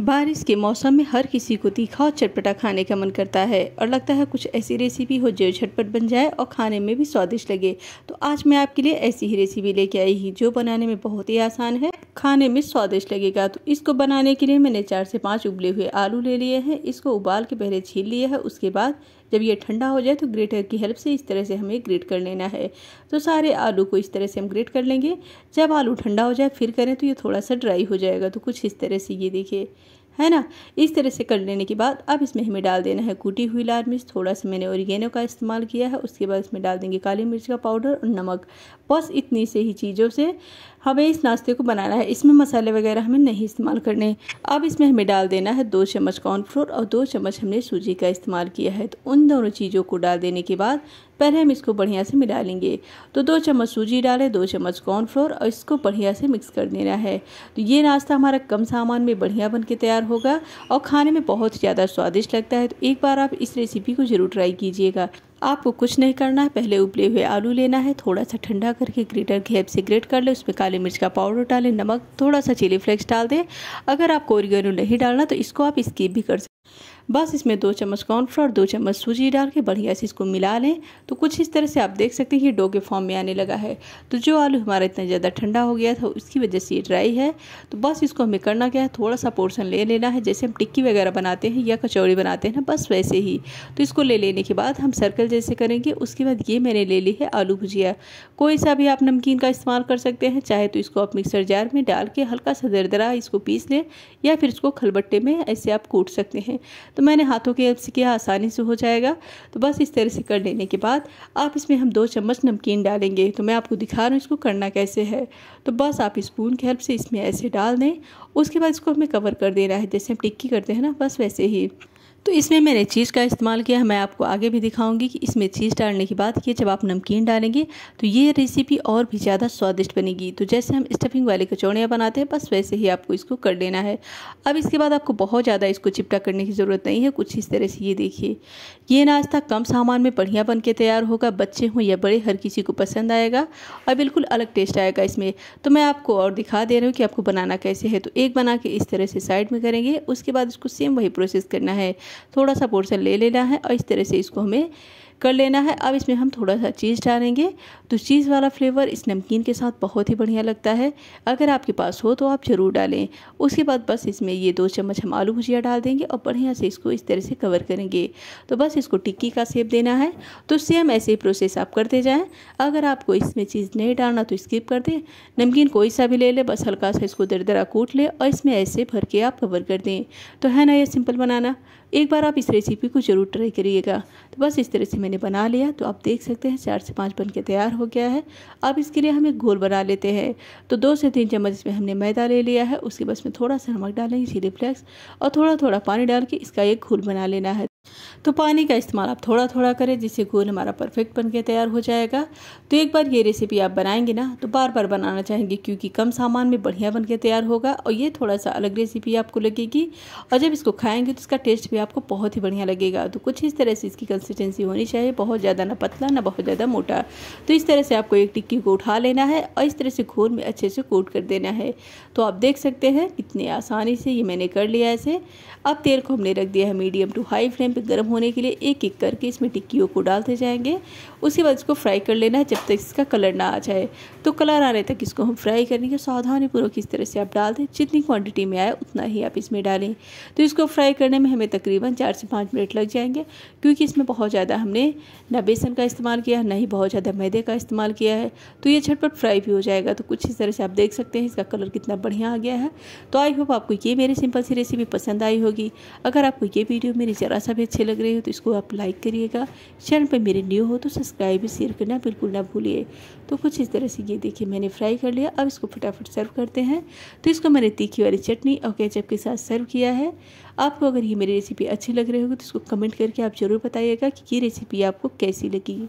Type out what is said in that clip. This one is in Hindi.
बारिश के मौसम में हर किसी को तीखा और चटपटा खाने का मन करता है और लगता है कुछ ऐसी रेसिपी हो जो झटपट बन जाए और खाने में भी स्वादिष्ट लगे। तो आज मैं आपके लिए ऐसी ही रेसिपी लेके आई ही, जो बनाने में बहुत ही आसान है, खाने में स्वादिष्ट लगेगा। तो इसको बनाने के लिए मैंने चार से पाँच उबले हुए आलू ले लिए हैं, इसको उबाल के पहले छील लिया है, उसके बाद जब ये ठंडा हो जाए तो ग्रेटर की हेल्प से इस तरह से हमें ग्रेट कर लेना है। तो सारे आलू को इस तरह से हम ग्रेट कर लेंगे। जब आलू ठंडा हो जाए, फिर करें तो ये थोड़ा सा ड्राई हो जाएगा। तो कुछ इस तरह से ये देखिए है ना? इस तरह से कर लेने के बाद अब इसमें हमें डाल देना है कूटी हुई लाल मिर्च। थोड़ा सा मैंने ओरिगेनो का इस्तेमाल किया है, उसके बाद इसमें डाल देंगे काली मिर्च का पाउडर और नमक। बस इतनी से ही चीज़ों से हमें इस नाश्ते को बनाना है। इसमें मसाले वगैरह हमें नहीं इस्तेमाल करने अब इसमें हमें डाल देना है दो चम्मच कॉर्नफ्लोर और दो चम्मच हमने सूजी का इस्तेमाल किया है। तो उन दोनों चीज़ों को डाल देने के बाद पहले हम इसको बढ़िया से मिला लेंगे। तो दो चम्मच सूजी डालें, दो चम्मच कॉर्नफ्लोर और इसको बढ़िया से मिक्स कर देना है। तो ये नाश्ता हमारा कम सामान में बढ़िया बन के तैयार होगा और खाने में बहुत ज़्यादा स्वादिष्ट लगता है। तो एक बार आप इस रेसिपी को ज़रूर ट्राई कीजिएगा। आपको कुछ नहीं करना है, पहले उबले हुए आलू लेना है थोड़ा सा ठंडा करके ग्रेटर घेप से ग्रेट कर ले, उसमें काली मिर्च का पाउडर डालें, नमक थोड़ा सा चिली फ्लेक्स डाल दें। अगर आपको ओरिगेनो नहीं डालना तो इसको आप स्कीप भी कर सकते बस इसमें दो चम्मच कॉर्नफ्लोर, दो चम्मच सूजी डाल के बढ़िया से इसको मिला लें। तो कुछ इस तरह से आप देख सकते हैं कि डो के फॉर्म में आने लगा है। तो जो आलू हमारा इतना ज़्यादा ठंडा हो गया था, उसकी वजह से ये ड्राई है। तो बस इसको हमें करना क्या है थोड़ा सा पोर्सन ले लेना है। जैसे हम टिक्की वगैरह बनाते हैं या कचौड़ी बनाते हैं ना, बस वैसे ही। तो इसको ले लेने के बाद हम सर्कल जैसे करेंगे, उसके बाद ये मैंने ले ली है आलू भुजिया। कोई सा भी आप नमकीन का इस्तेमाल कर सकते हैं, चाहे तो इसको आप मिक्सर जार में डाल के हल्का सा दरदरा इसको पीस लें या फिर इसको खलबट्टे में ऐसे आप कूट सकते हैं। तो मैंने हाथों के से किया, आसानी से हो जाएगा। तो बस इस तरह से कर लेने के बाद आप इसमें हम दो चम्मच नमकीन डालेंगे। तो मैं आपको दिखा रहा हूँ इसको करना कैसे है। तो बस आप स्पून की हेल्प से इसमें ऐसे डाल दें। उसके बाद इसको हमें कवर कर देना है। जैसे हम टिक्की करते हैं ना, बस वैसे ही। तो इसमें मैंने चीज़ का इस्तेमाल किया, मैं आपको आगे भी दिखाऊँगी कि इसमें चीज़ डालने के बाद ये जब आप नमकीन डालेंगे तो ये रेसिपी और भी ज़्यादा स्वादिष्ट बनेगी। तो जैसे हम स्टफिंग वाले कचौड़ियाँ बनाते हैं, बस वैसे ही आपको इसको कर लेना है। अब इसके बाद आपको बहुत ज़्यादा इसको चिपटा करने की ज़रूरत नहीं है, कुछ इस तरह से ये देखिए। ये नाश्ता कम सामान में बढ़िया बन के तैयार होगा, बच्चे हों या बड़े, हर किसी को पसंद आएगा और बिल्कुल अलग टेस्ट आएगा इसमें। तो मैं आपको और दिखा दे रही हूँ कि आपको बनाना कैसे है। तो एक बना के इस तरह से साइड में करेंगे, उसके बाद इसको सेम वही प्रोसेस करना है। थोड़ा सा पोर्सन ले लेना है और इस तरह से इसको हमें कर लेना है। अब इसमें हम थोड़ा सा चीज़ डालेंगे। तो चीज़ वाला फ्लेवर इस नमकीन के साथ बहुत ही बढ़िया लगता है। अगर आपके पास हो तो आप ज़रूर डालें। उसके बाद बस इसमें ये दो चम्मच हम आलू भुजिया डाल देंगे और बढ़िया से इसको इस तरह से कवर करेंगे। तो बस इसको टिक्की का सेप देना है। तो सेम ऐसे ही प्रोसेस आप करते जाएँ। अगर आपको इसमें चीज़ नहीं डालना तो स्किप कर दें। नमकीन कोई सा भी ले लें, बस हल्का सा इसको दर दरा कूट ले और इसमें ऐसे भर के आप कवर कर दें। तो है ना ये सिंपल बनाना? एक बार आप इस रेसिपी को ज़रूर ट्राई करिएगा। तो बस इस तरह से बना लिया तो आप देख सकते हैं चार से पाँच बन के तैयार हो गया है। अब इसके लिए हमें घोल बना लेते हैं। तो दो से तीन चम्मच इसमें हमने मैदा ले लिया है, उसके बस में थोड़ा सा नमक डालेंगे, चिली फ्लेक्स और थोड़ा थोड़ा पानी डाल के इसका एक घोल बना लेना है। तो पानी का इस्तेमाल आप थोड़ा थोड़ा करें, जिससे घोल हमारा परफेक्ट बन के तैयार हो जाएगा। तो एक बार ये रेसिपी आप बनाएँगे ना तो बार बार बनाना चाहेंगे, क्योंकि कम सामान में बढ़िया बन के तैयार होगा और ये थोड़ा सा अलग रेसिपी आपको लगेगी। और जब इसको खाएँगे तो इसका टेस्ट भी आपको बहुत ही बढ़िया लगेगा। तो कुछ इस तरह से इसकी कंसिस्टेंसी होनी चाहिए, बहुत ज़्यादा ना पतला, ना बहुत ज़्यादा मोटा। तो इस तरह से आपको एक टिक्की को उठा लेना है और इस तरह से घोल में अच्छे से कोट कर देना है। तो आप देख सकते हैं, कितनी आसानी से ये मैंने कर लिया ऐसे अब तेल को हमने रख दिया है मीडियम टू हाई फ्लेम पर गर्म होने के लिए एक एक करके इसमें टिक्कियों को डालते जाएँगे। उसके बाद इसको फ्राई कर लेना है जब तक इसका कलर ना आ जाए। तो कलर आने तक इसको हम फ्राई करेंगे। सावधानी पूर्वक इस तरह से आप डाल दें। जितनी क्वांटिटी में आए, उतना ही आप इसमें डालें। तो इसको फ्राई करने में हमें तकरीबन चार से पाँच मिनट लग जाएँगे, क्योंकि इसमें बहुत ज़्यादा हमने ना बेसन का इस्तेमाल किया, ना ही बहुत ज़्यादा मैदे का इस्तेमाल किया है। तो ये झटपट फ्राई भी हो जाएगा। तो कुछ इस तरह से आप देख सकते हैं, इसका कलर कितना बढ़िया आ गया है। तो आई होप आपको ये मेरी सिंपल सी रेसिपी पसंद आई होगी। अगर आपको ये वीडियो मेरी ज़रा सा भी अच्छी लग रही हो तो इसको आप लाइक करिएगा। चैनल पर मेरे न्यू हो तो सब्सक्राइब शेयर करना बिल्कुल ना भूलिए। तो कुछ इस तरह से ये देखिए मैंने फ्राई कर लिया। अब इसको फटाफट सर्व करते हैं। तो इसको मैंने तीखी वाली चटनी और केचप के साथ सर्व किया है। आपको अगर ये मेरी रेसिपी अच्छी लग रही होगी तो इसको कमेंट करके आप ज़रूर बताइएगा कि ये रेसिपी आपको कैसी लगी।